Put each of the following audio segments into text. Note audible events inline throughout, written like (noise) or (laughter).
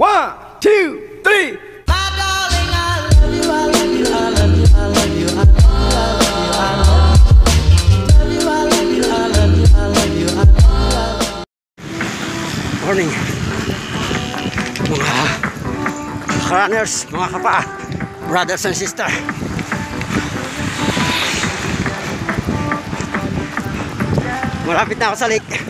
One, two, three. Morning. Mga runners, mga kapa, brothers and sister. Malapit na ako sa lake.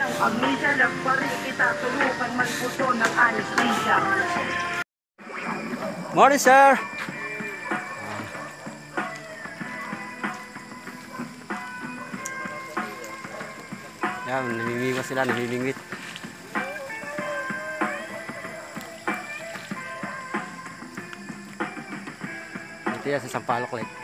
Pag minsan nagparin kita, tulukan man ng anesthesia. Morning, sir. Yan, namimiwas sila, namimingwit. Ito yan sa Sampaloc.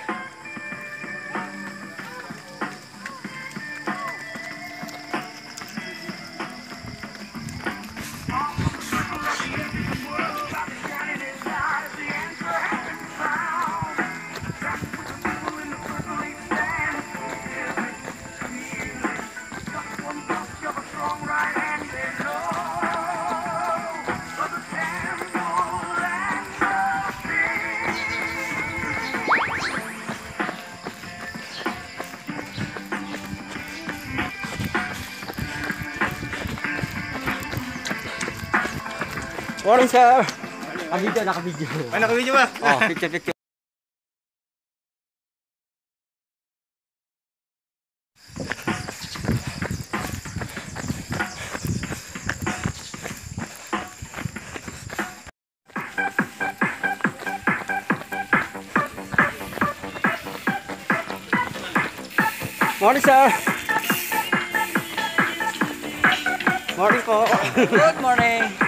Morning, sir. Nakabidyo, nakabidyo. Ay, nakabidyo ba? Oh, picture, picture. Morning, sir. Morning po. Good morning.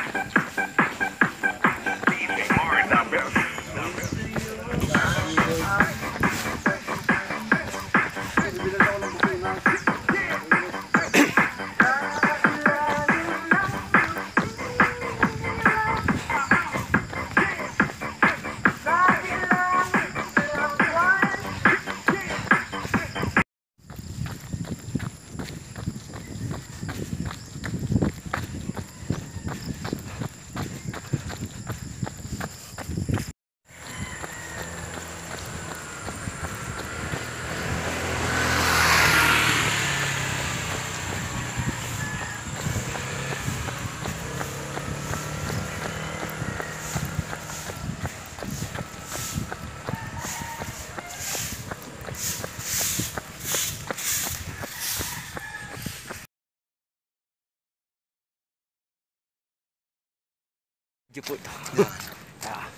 Ito. Ah,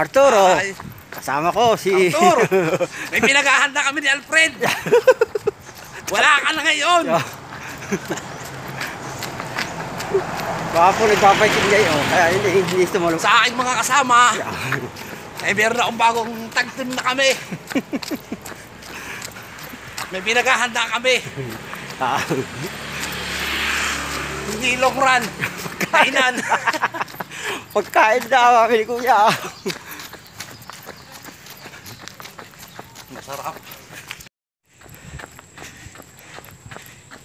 Arturo, Ay. kasama ko si... Arturo! (laughs) May pinaghahanda kami ni Alfred. Wala ka na ngayon. Baka po nagpapaikin kayo, kaya hindi, hindi tumulong. Sa aking mga kasama, ay meron akong bagong tag team na kami. (laughs) May pinaghahanda kami. Ah, Hindi long run. (laughs) Kainan. Pagkain na kami ni Kuya. Masarap.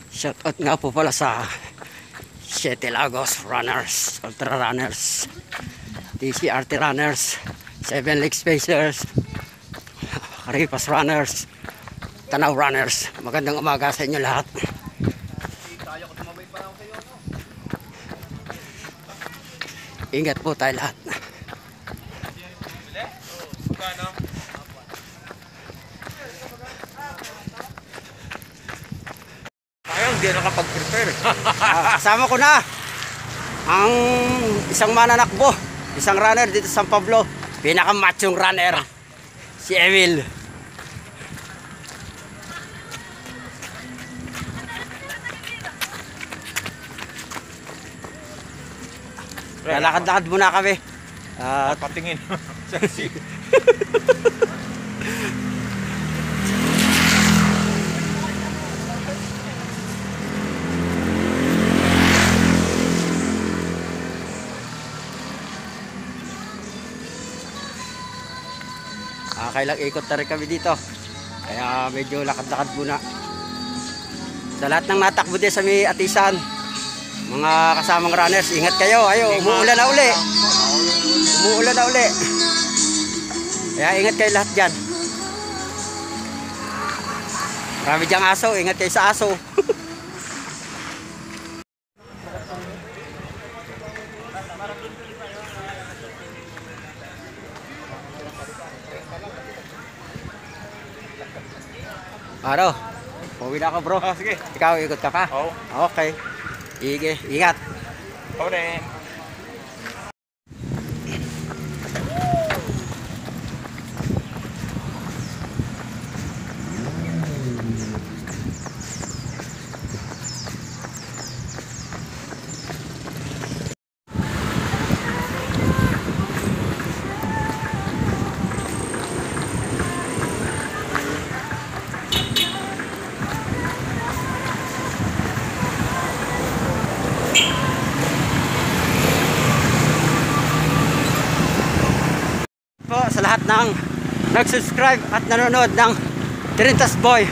Shoutout nga po pala sa Siete Lagos Runners, Ultra Runners, TCRT Runners, Seven Lake Spacers, Karipas Runners, Tanaw Runners. Magandang umaga sa inyo lahat. Ingat po tayo lahat. Ayun, hindi nakapag-prepare. Ah, kasama ko na ang isang mananakbo, isang runner dito sa San Pablo. Pinakamachong runner, si Emil. Lalakad-lakad muna kami. At Patingin. (laughs) Ah, kailang ikot na rin kami dito. Kaya medyo lakad-lakad muna. Sa lahat ng natakbo din sa may atisan, mga kasamang runners, ingat kayo. Ayo, umuulan na uli. Umuulan na uli. Kaya ingat kayo lahat dyan. Marami dyang aso, ingat kayo sa aso. (laughs) Ano? Uwi na ako bro. Ah, sige. Ikaw, ikot ka pa? Oo. Okay. Ige, ingat. Oo rin. po sa lahat ng nag-subscribe at nanonood ng Trintas Boy.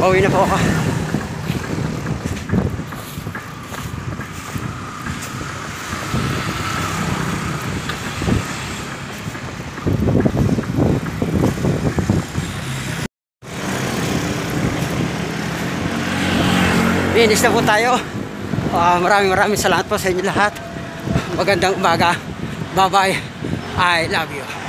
Pauwi na po ako. Finish na po tayo. Ah, maraming maraming salamat po sa inyo lahat. Magandang umaga. Bye-bye. I love you.